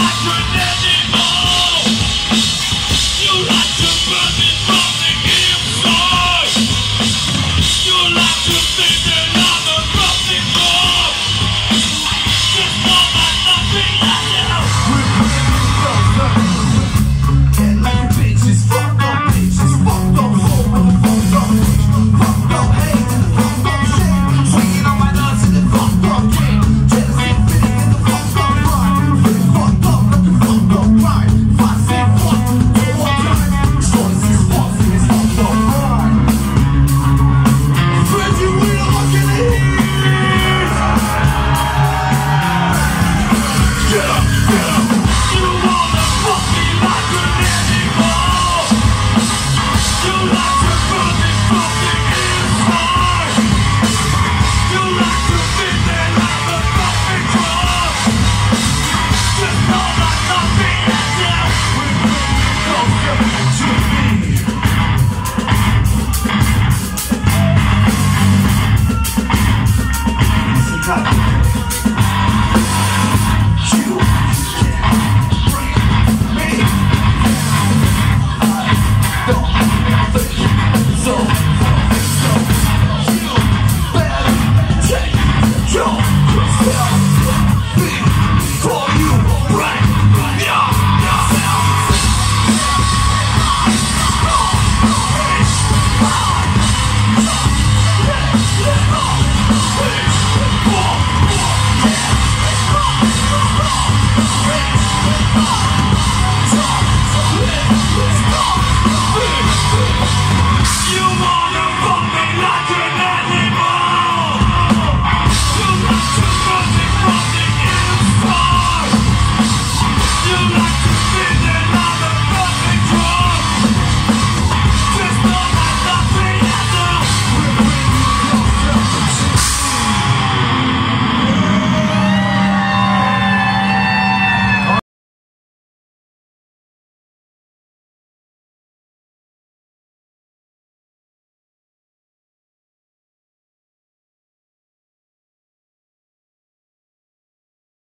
I should.